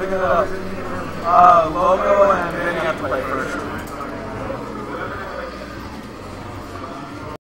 I'm. Uh, logo and then you have to play.